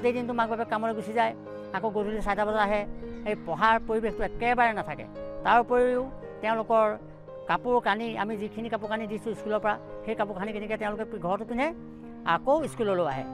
গোটেই দিনটো মাক বাপেক কামলৈ গুচি যায় আকৌ গধূলি চাৰিটা বজাত আহে সেই পঢ়াৰ পৰিৱেশটো একেবাৰে নাথাকে। তাৰ উপৰিও তেওঁলোকৰ কাপোৰ কানি আমি যিখিনি কাপোৰ কানি দিছোঁ স্কুলৰ পৰা সেই কাপোৰ কানি কিনিকে তেওঁলোকে ঘৰতো পিন্ধে আকৌ স্কুললৈও আহে।